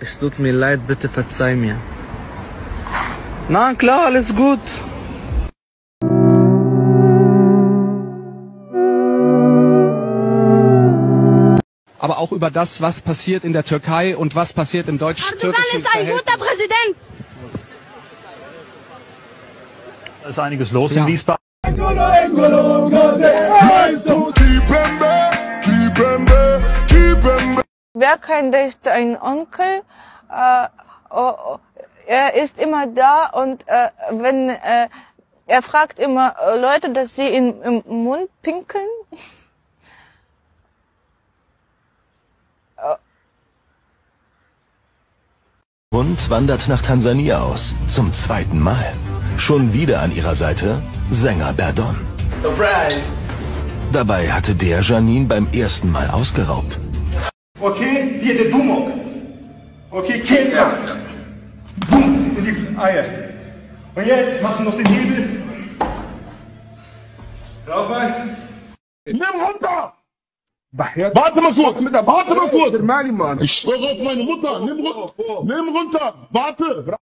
Es tut mir leid, bitte verzeih mir. Na klar, alles gut. aber auch über das, was passiert in der Türkei und was passiert im Erdogan deutsch-türkischen ist ein guter Präsident. Da ist einiges los Ja. in Wiesbaden. Wer kennt ist ein Onkel? Äh, oh, oh, er ist immer da und äh, wenn äh, er fragt immer äh, Leute, dass sie ihn im Mund pinkeln. und wandert nach Tansania aus. Zum zweiten Mal. Schon wieder an ihrer Seite Sänger Berdon. Dabei hatte der Janine beim ersten Mal ausgeraubt. Okay, hier der Dumok. Okay, Käfer. Bumm, in die Eier. Und jetzt machst du noch den Hebel. Drauf mal. Nimm runter! Warte mal kurz! Warte mal kurz! Ich schwöre auf meine Mutter! Nimm runter! Nimm runter! Warte!